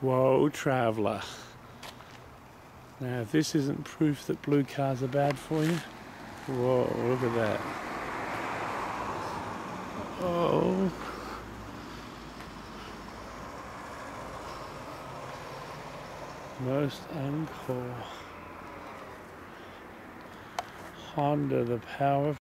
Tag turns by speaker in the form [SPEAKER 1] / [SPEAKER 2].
[SPEAKER 1] Whoa, traveller. Now, if this isn't proof that blue cars are bad for you, whoa, look at that. Oh. Most uncool. Honda, the power